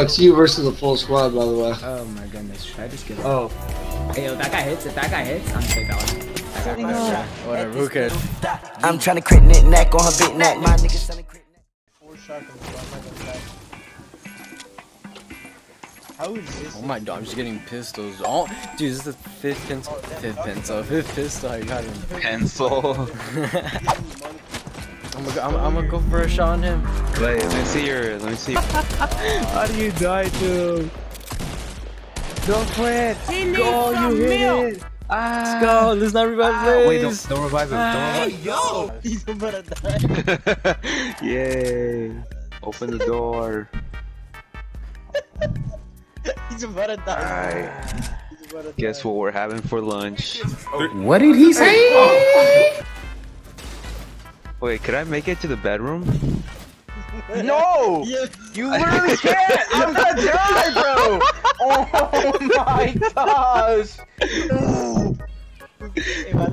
it's you versus the full squad, by the way. Oh my goodness, should I just give up? Oh. Hey, yo, that guy hits. If that guy hits, I'm take that one. That guy Whatever, whatever, who cares? I'm trying to crit knit neck on her big neck. My niggas selling crit neck. Four shotguns, so I'm not gonna. How is this? Oh my god, I'm just getting pistols. Oh, dude, this is the fifth pencil. Fifth pencil. Fifth pistol I got him. Pencil. I'm gonna, go, I'm, I'm gonna go for a shot on him. Wait, let me see your. Let me see. How do you die, dude? Don't it! He Go, you hit it! Ah! Let's go. Let's not revive Ah, Blaze. wait, don't, don't revive him. Don't revive yo! He's about to die. him. Yay! Open the door. He's about to die. Alright. He's about to Guess die. what we're having for lunch? What did he say? Wait, could I make it to the bedroom? No! Yeah. You literally can't! I'm gonna die, bro! Oh my gosh!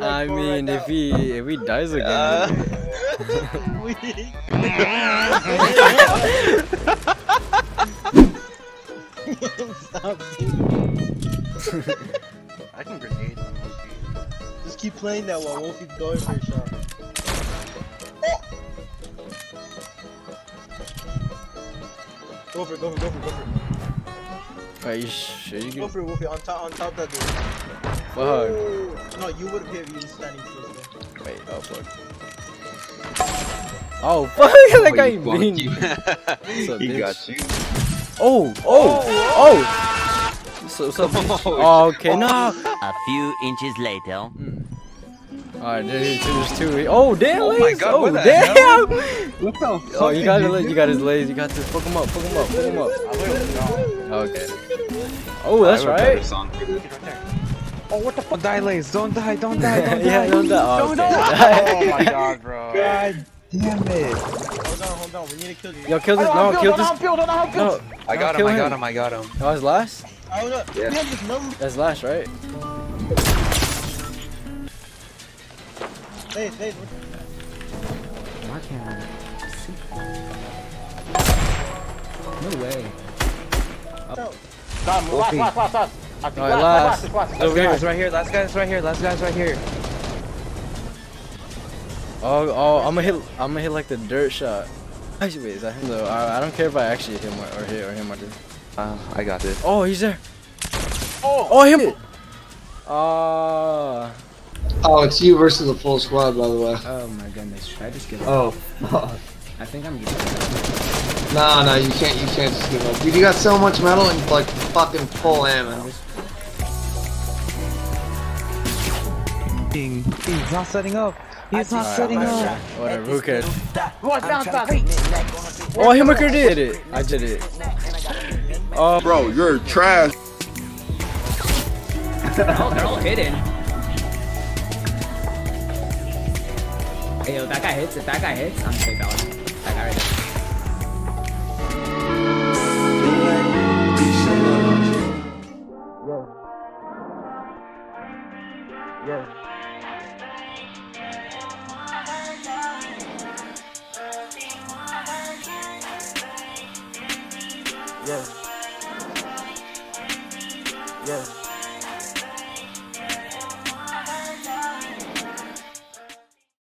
I, I mean, right if he if he dies again. Uh, now, we- Stop, dude. I can grenade them, Just keep playing that while Wolfie's going for a shot. Go for it, go for it, go for it, go for it. Wait, you sure you Go for it, Wolfie, on top, on top that dude. Fuck. Oh. No, you would have hit if you were standing still. though. Wait, oh fuck. Oh fuck! that guy you mean. you. What's up, he bitch? got you. Oh, oh, oh! So, so, oh, okay, no. A few inches later. Hmm. Alright, there's two, there's two. Oh, damn, Oh my God, Oh, what the damn! hell? What the fuck? Oh, you got did it, you got his lays. You got to fuck him up, fuck him up, fuck him up. Okay. Oh, that's I have a better right. song for this. Oh, what the fuck? Don't die, Lays. Don't die. Don't die. Don't yeah, die. don't die. Oh, Oh okay. my god, bro. God damn it. Hold on, hold on, we need to kill these. Yo, kill this. No, don't kill have this. I don't have build, don't No. have. I got him. I got him. him. I got him. That was last? Oh, no, Yeah. we have this number. That's last, right? Hey, hey, Why can't I see? No way. no. Stop, last, last, last, last. I think Alright, last, last. last, last, Over last. here. Guys, right here. Last guy's right here. Last guy's right here. Oh, oh, I'm gonna hit. I'm gonna hit like the dirt shot. Actually, wait, is that him though? I, I don't care if I actually hit him or, or hit or him or this. Uh, I got this. Oh, he's there. Oh, Oh, him. Ah. Oh, it's you versus the full squad, by the way. Oh my goodness, should I just give up? Oh. I think I'm just. no, no, you can't. You can't just give up. Dude, you got so much metal and like fucking full ammo. Ding. He's not setting up. He's not setting Alright, up. Whatever, who cares? Watch I'm down, trying down, to wait. crit knit neck on her big Oh, Himmaker did it. I did it. Oh, Bro, you're trash. oh, they're all hidden. Yo, that guy hits. If that guy hits, I'm that one. That guy right there. Yeah. Yeah.